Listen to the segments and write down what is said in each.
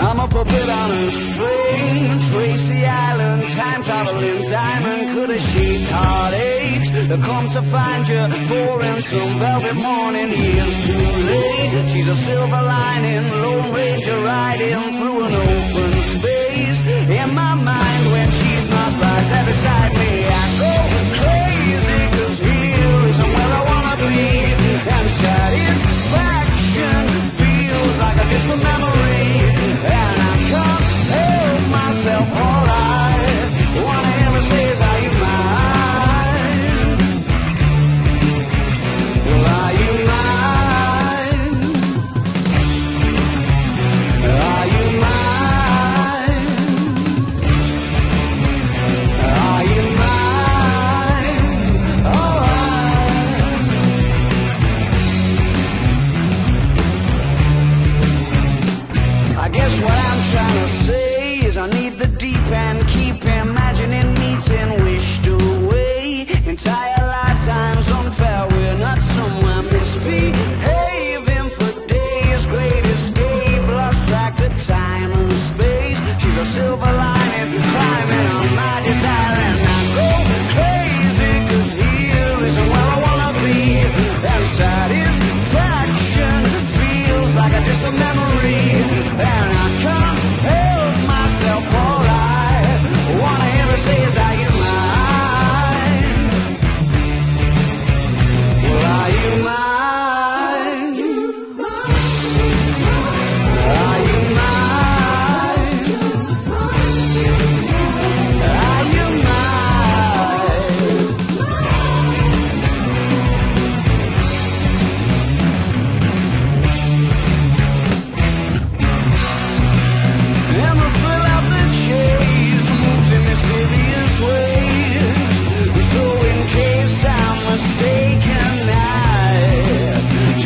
I'm a puppet on a string. Tracy Island, time traveling diamond. Could a sheep heartache come to find you for in some velvet morning? Years too late. She's a silver lining, Lone Ranger riding through an open space. In my mind, when she's not right there beside me, I go crazy. Cause here isn't where I wanna be. And satisfaction feels like a distant memory.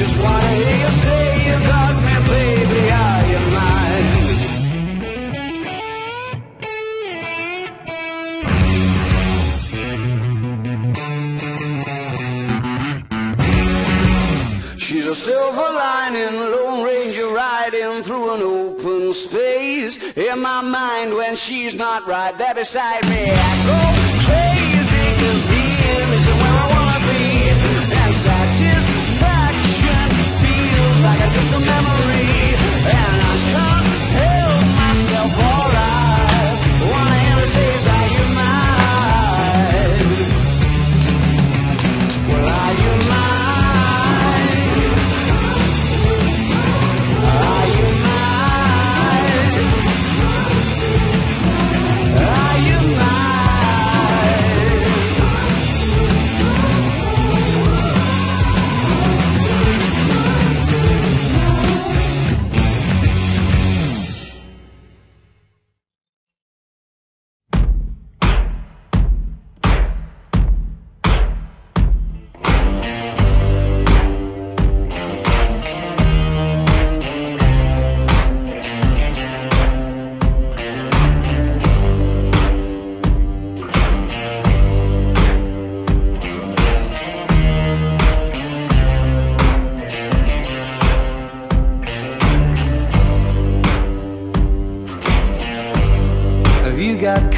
Just wanna hear you say you got me, baby. Are you mine? She's a silver lining, Lone Ranger riding through an open space. In my mind, when she's not right there beside me, I go crazy,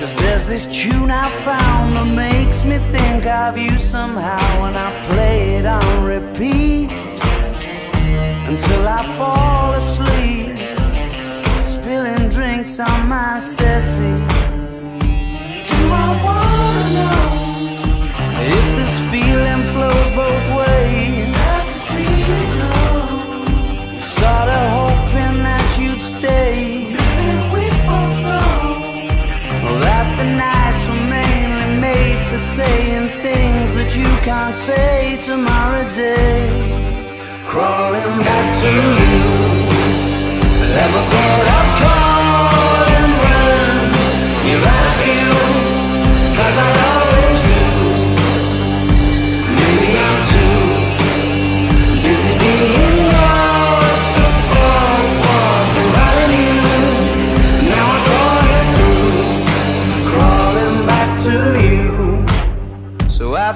Cause there's this tune I found that makes me think of you somehow when I play it on repeat until I fall asleep, spilling drinks on my settee. Do I wanna know if this feeling flows both ways? for saying things that you can't say tomorrow day. Crawling back to you. Never thought I'd call and run. You ran a few Cause I love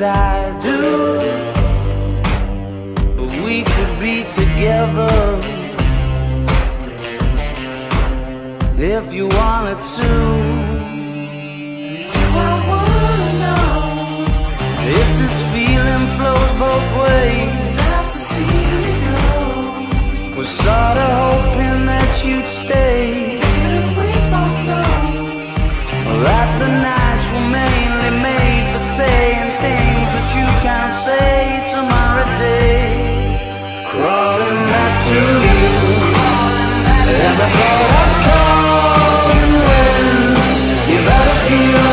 I do. But we could be together if you wanted to. Do I wanna know if this feeling flows both ways? Have to see it go. Was sorta hoping that you'd stay. Didn't we both know that the nights were made Crawling back to you. Ever thought of calling when you've had a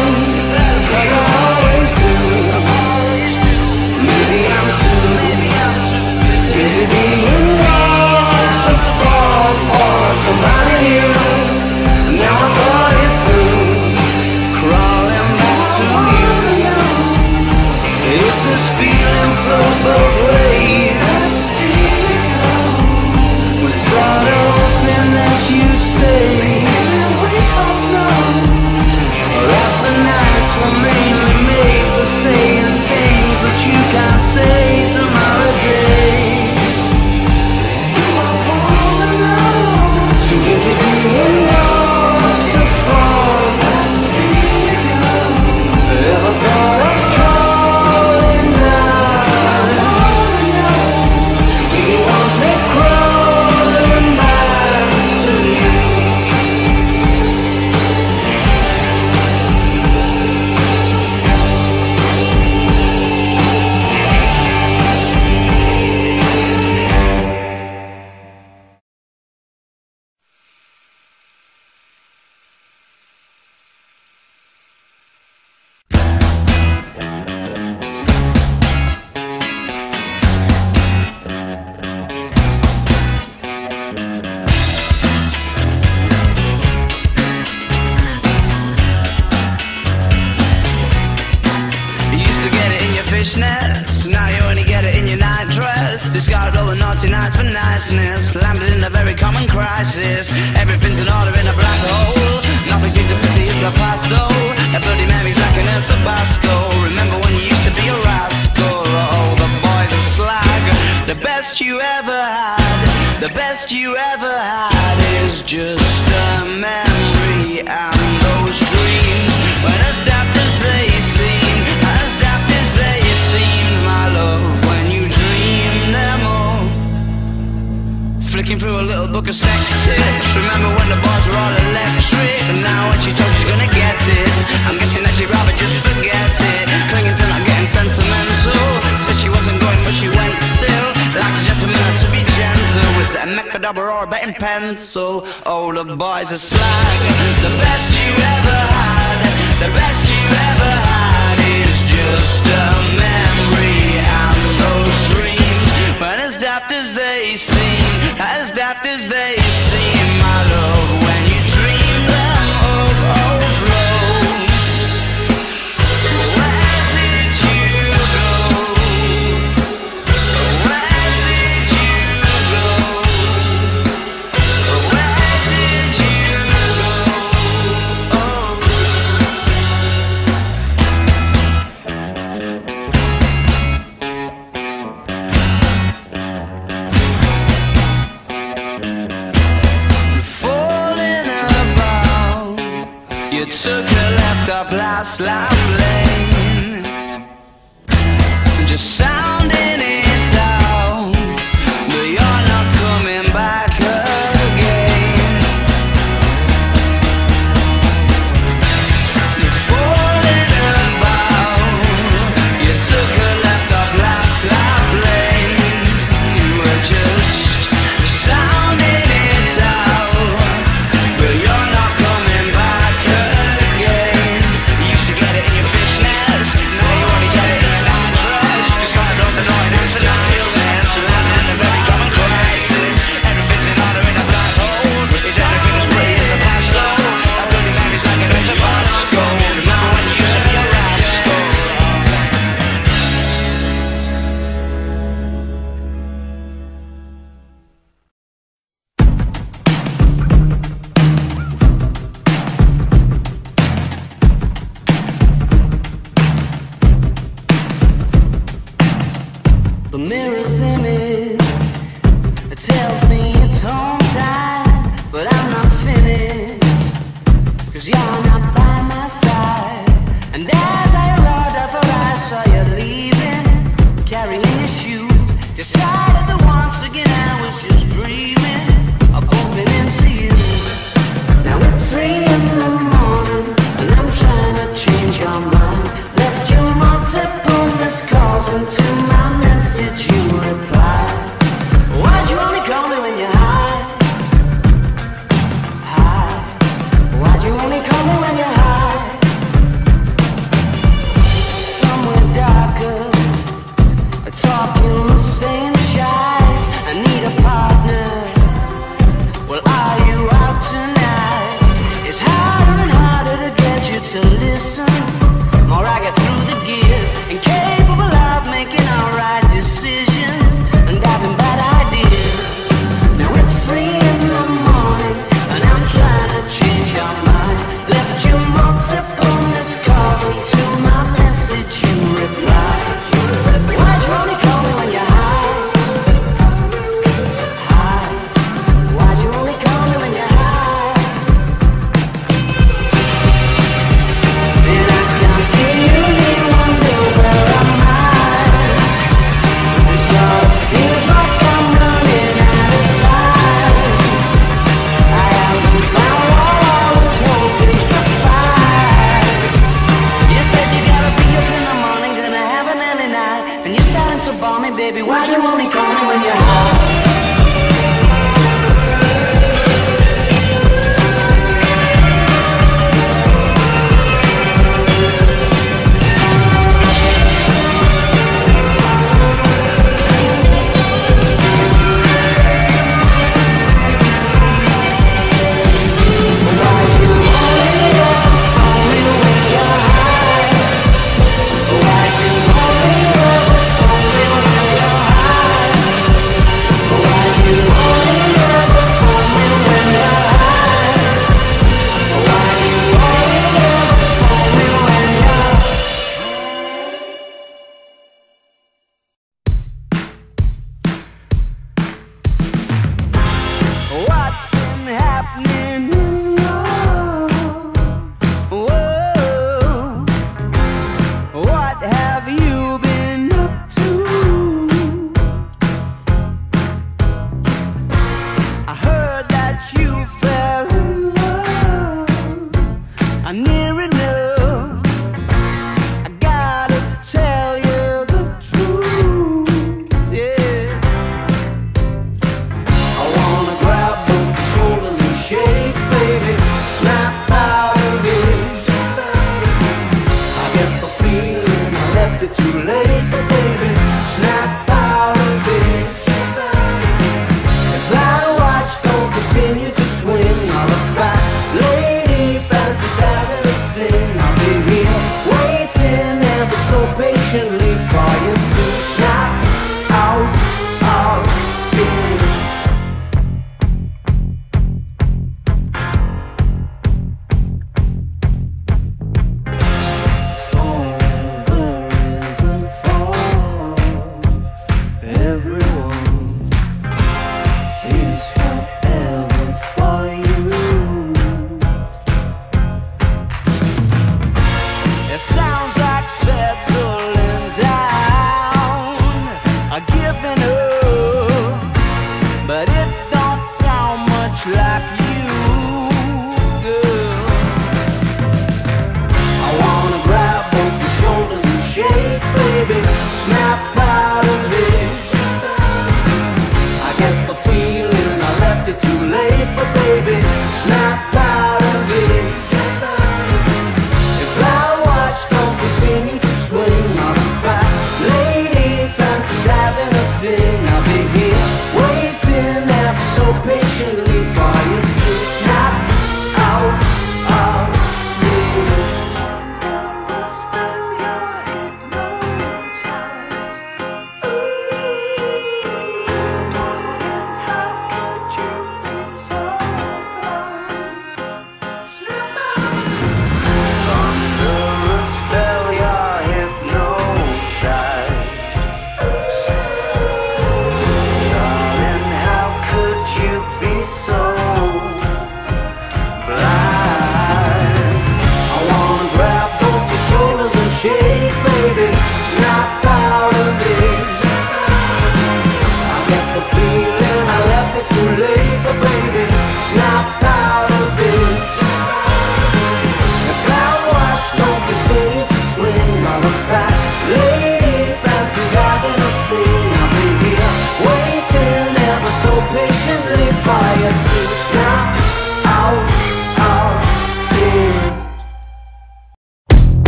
And now when she told she's gonna get it, I'm guessing that she'd rather just forget it. Clinging to not getting sentimental. Said she wasn't going, but she went still. Like a gentleman to be gentle. Was it a mechadabra or a betting pencil? Oh, the boys are slag. The best you ever had, the best you ever had is just a memory off Tell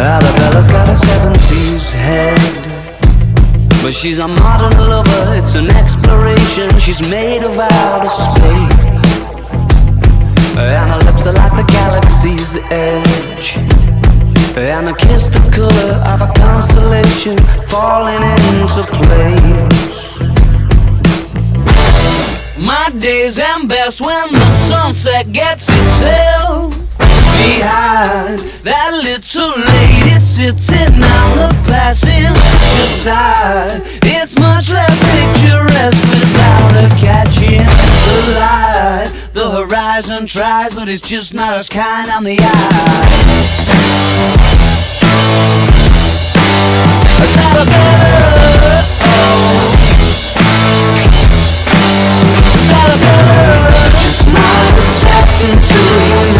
Arabella's got a '70s head. But she's a modern lover, it's an exploration. She's made of outer space. And her lips are like the galaxy's edge. And I kiss the color of a constellation Falling into place. My days am best when the sunset gets itself behind that little lady sitting on the passenger side. It's much less picturesque without her catching the light. The horizon tries, but it's just not as kind on the eye. Is that a better? Oh. Is that a better? Just not tapped into you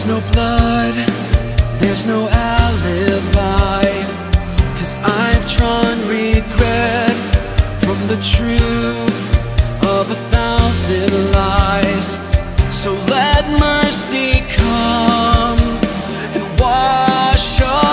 There's no blood, there's no alibi. Cause I've drawn regret from the truth of a thousand lies. So let mercy come and wash away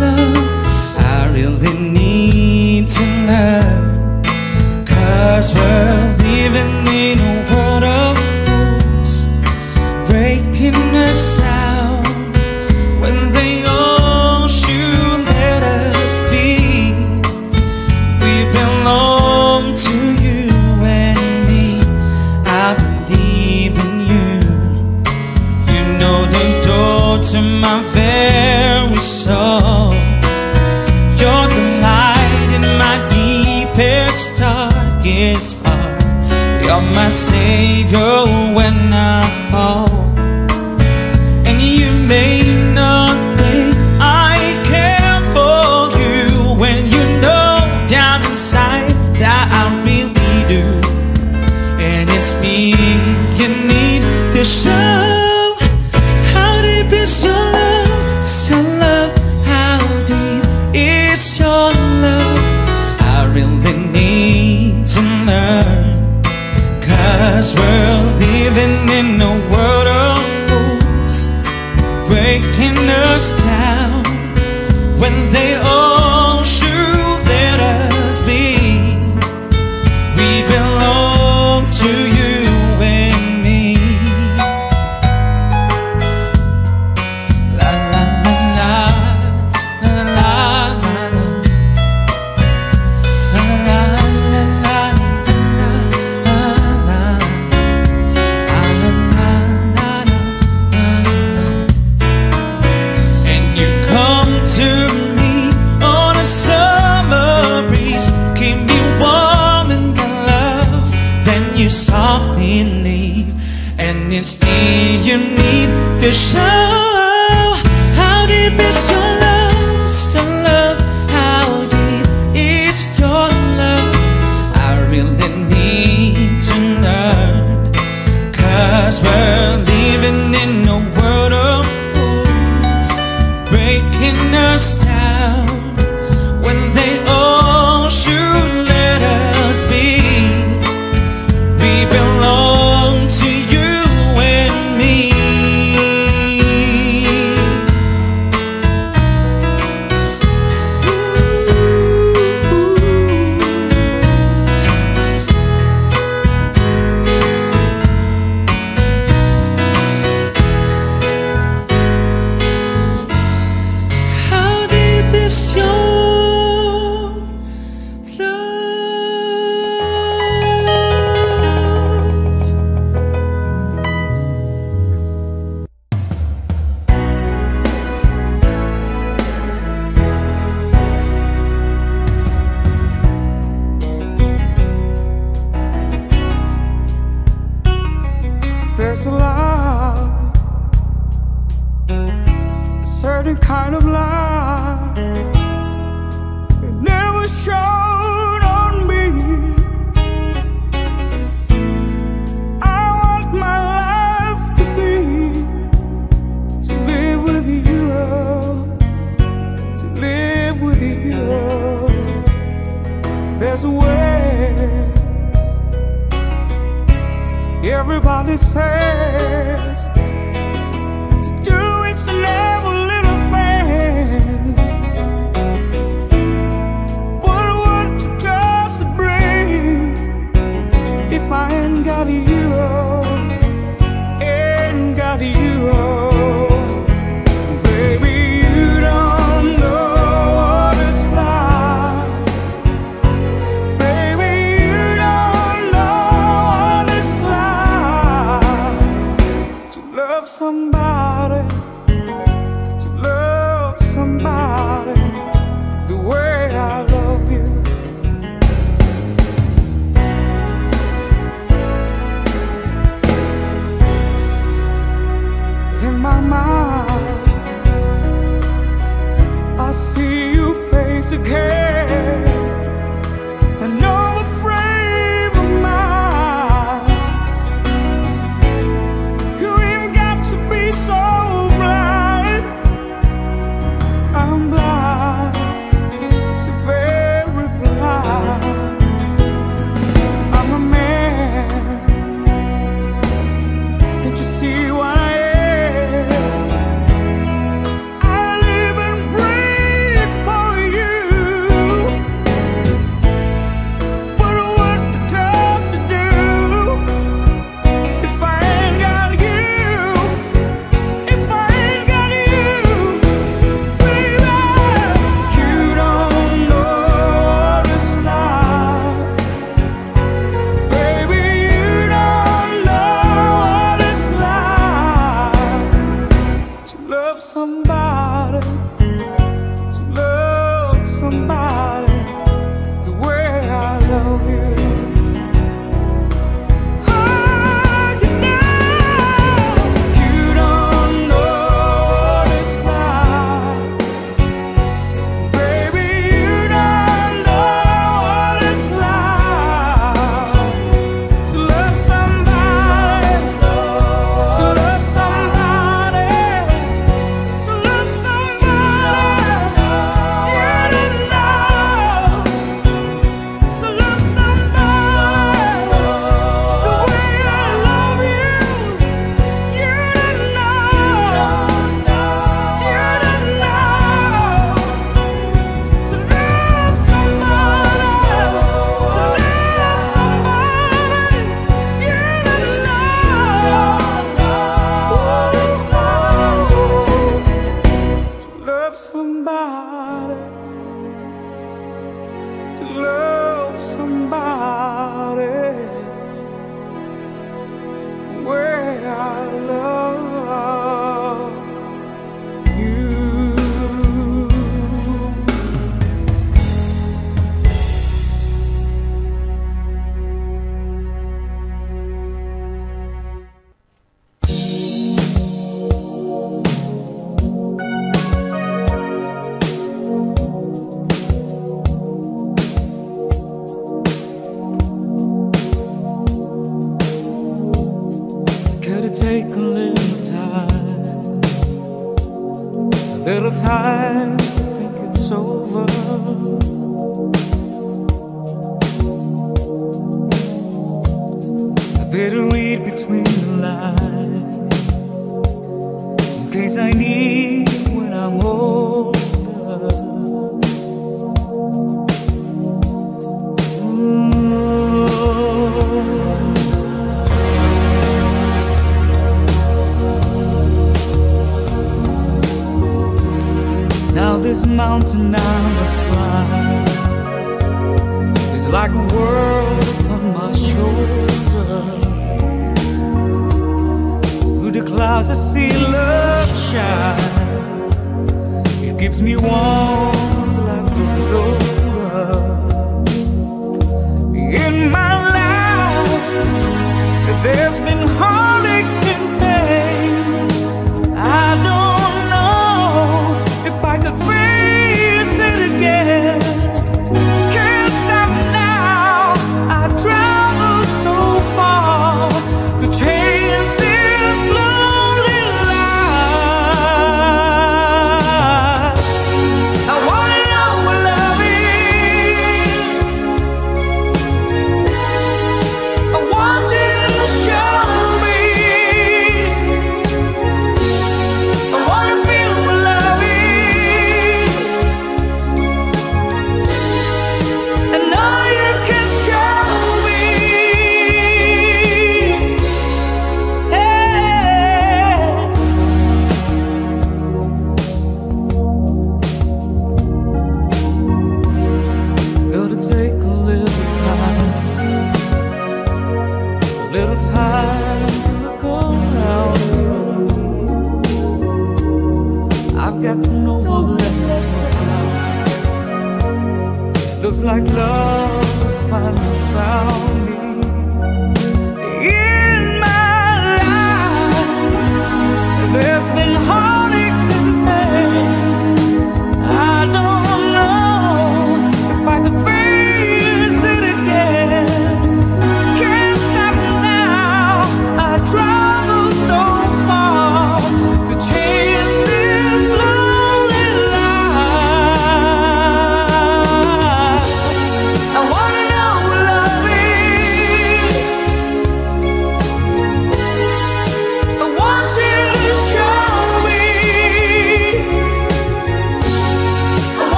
love I really need to know Cause we're Savior.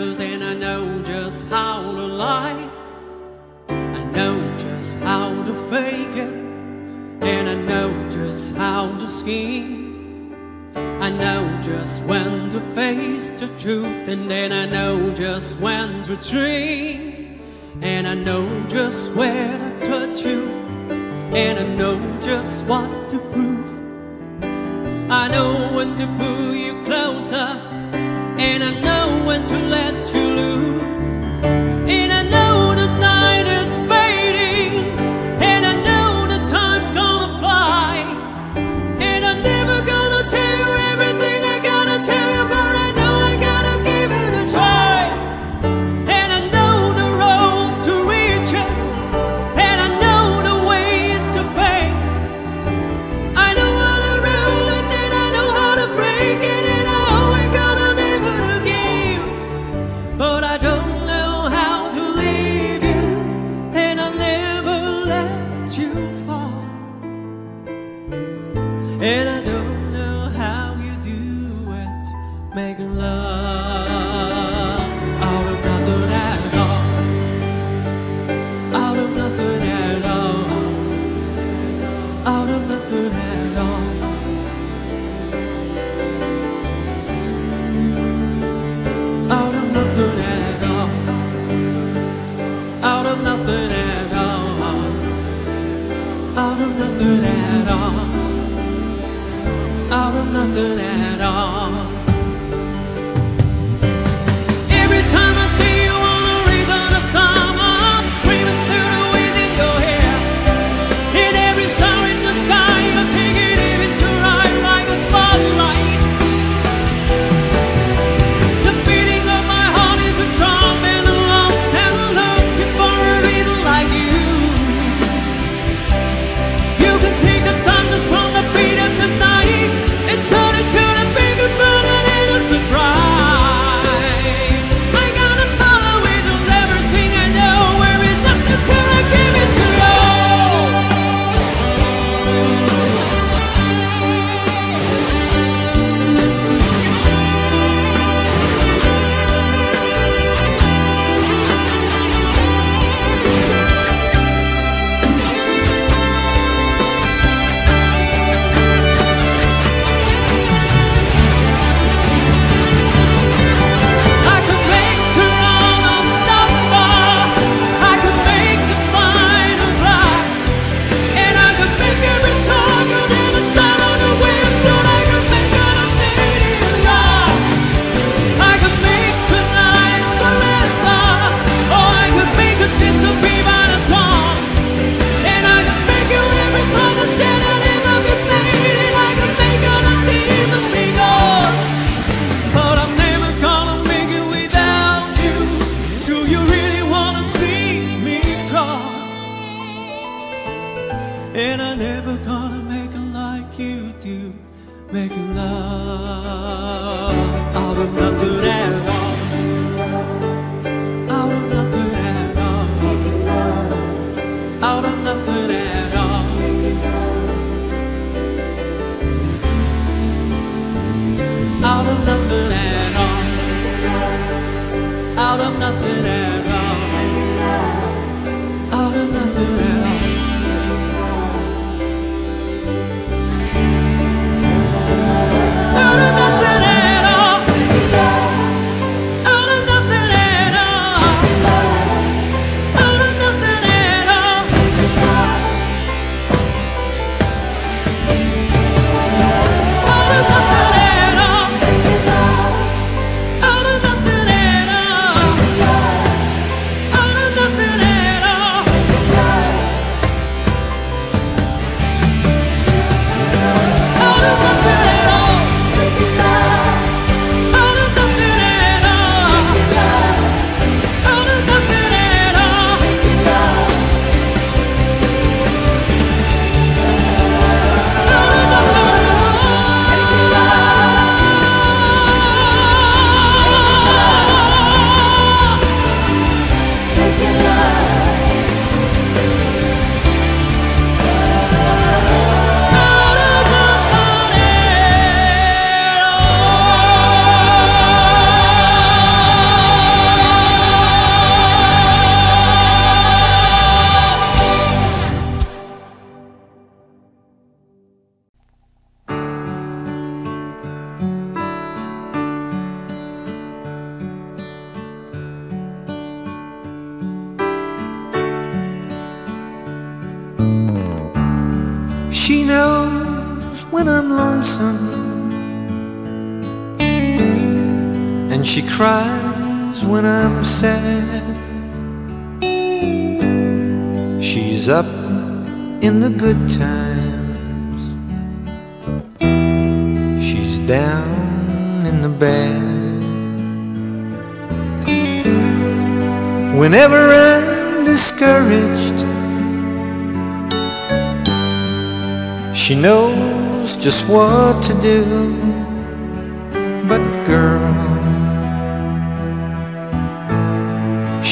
answers and I know just how to lie. I know just how to fake it and I know just how to scheme. I know just when to face the truth and then I know just when to dream. And I know just where to touch you and I know just what to prove. I know when to pull you closer and I know when to let you loose. And I know nothing else.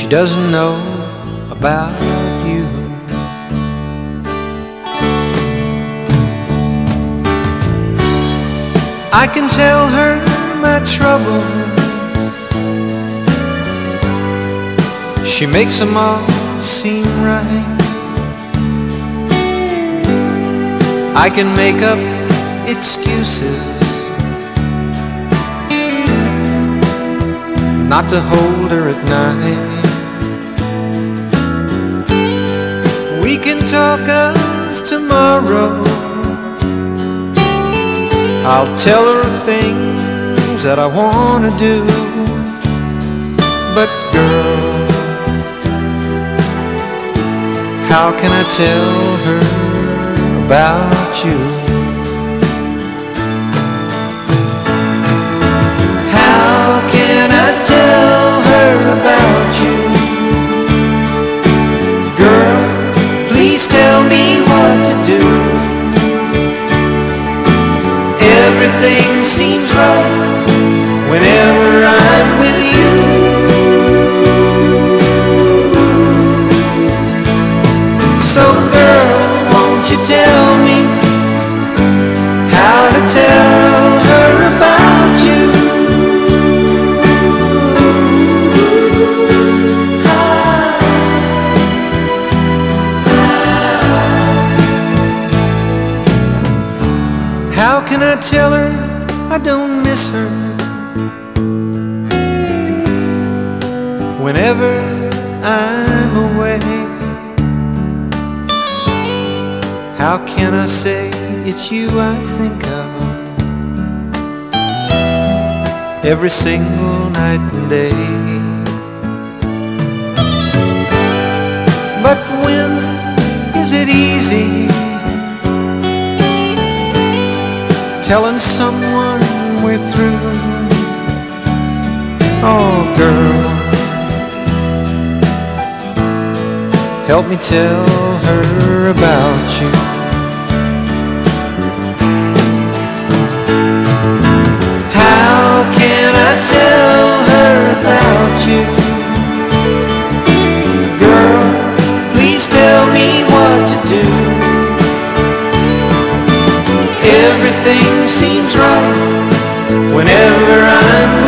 She doesn't know about you. I can tell her my trouble. She makes them all seem right. I can make up excuses not to hold her at night. Talk of tomorrow. I'll tell her of things that I want to do. But girl, how can I tell her about you? Do. Everything seems right can I say it's you I think of every single night and day? But when is it easy? telling someone we're through. Oh, girl, help me tell her about you. Tell her about you? Girl, please tell me what to do. Everything seems right whenever I'm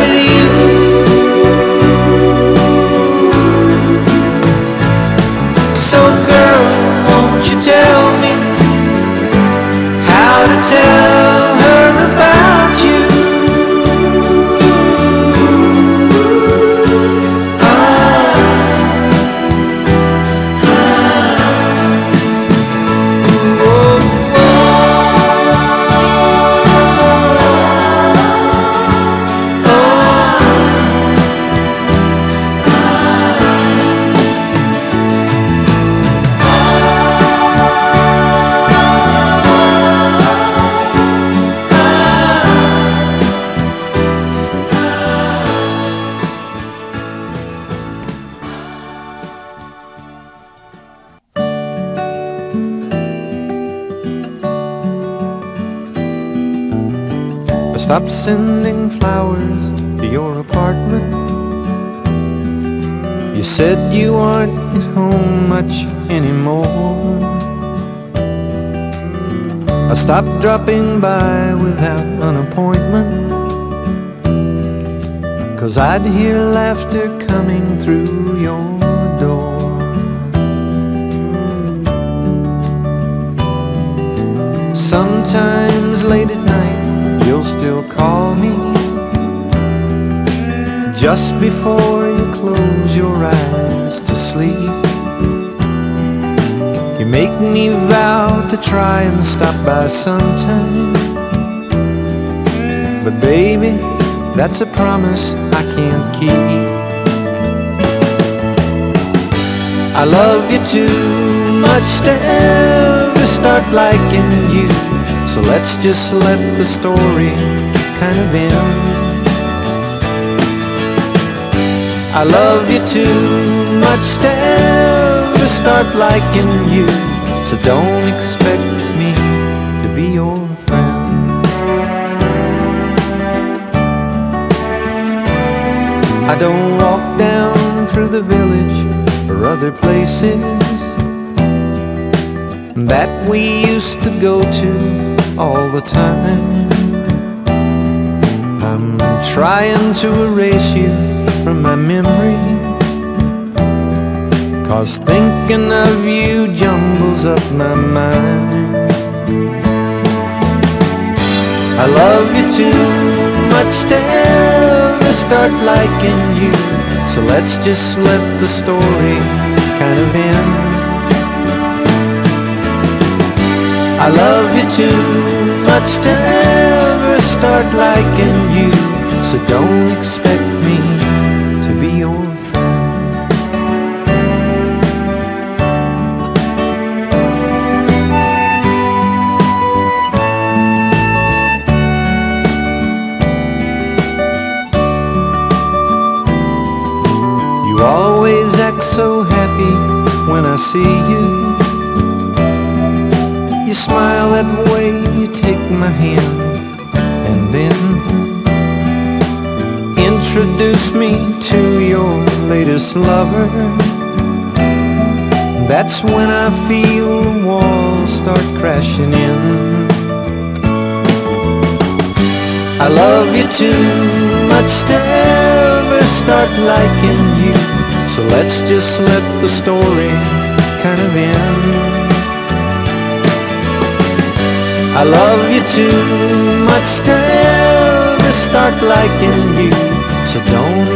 I stopped sending flowers to your apartment. You said you aren't at home much anymore. I stopped dropping by without an appointment. Cause I'd hear laughter coming through your door. Sometimes late at night, you'll still call me just before you close your eyes to sleep. You make me vow to try and stop by sometime. But baby, that's a promise I can't keep. I love you too much to ever start liking you. So let's just let the story kind of end. I love you too much to ever start liking you. So don't expect me to be your friend. I don't walk down through the village or other places that we used to go to all the time. I'm trying to erase you from my memory. Cause thinking of you jumbles up my mind. I love you too much to ever start liking you. So let's just let the story kind of end. I love you too much to ever start liking you. So don't expect me to be your friend. You always act so happy when I see you. You smile that way, you take my hand, and then introduce me to your latest lover. That's when I feel the walls start crashing in. I love you too much to ever start liking you. So let's just let the story kind of end. I love you too much to start liking you. So don't